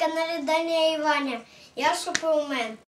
Канале каналі и Ваня, Я Супермен.